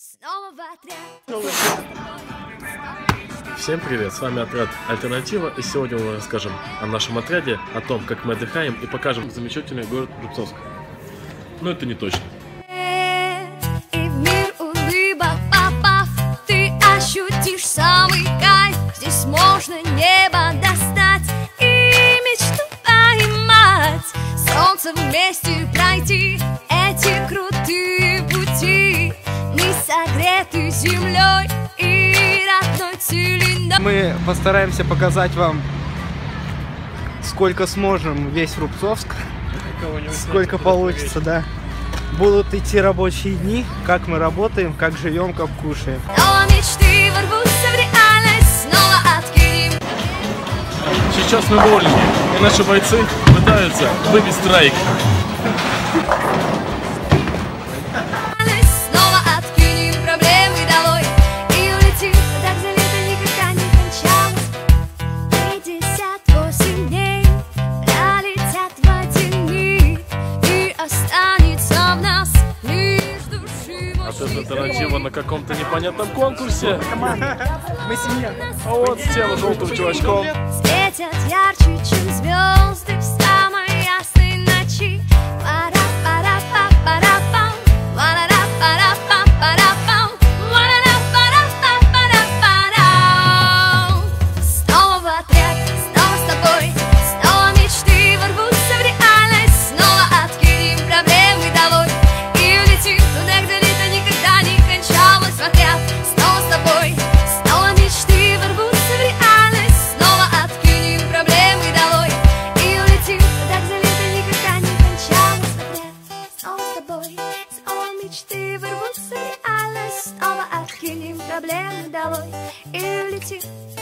Снова в отряд. Всем привет, с вами отряд Альтернатива, и сегодня мы расскажем о нашем отряде, о том, как мы отдыхаем, и покажем замечательный город Рубцовск. Но это не точно. И в мир улыбок попав, ты ощутишь самый кайф. Здесь можно небо достать и мечту поймать. Солнце вместе пройти согреты землей и родной целиной. Мы постараемся показать вам, сколько сможем весь Рубцовск, сколько получится, да. Будут идти рабочие дни, как мы работаем, как живем, как кушаем. Мечты ворвутся в реальность, снова откинем Сейчас мы боулинге, и наши бойцы пытаются выбить страйк. От альтернатива на каком-то непонятном конкурсе. Мы семья. А вот с тем желтым чувачком. Светят ярче, чем звезды мечты вырвутся в реальность Снова откинем проблемы долой. И улетим.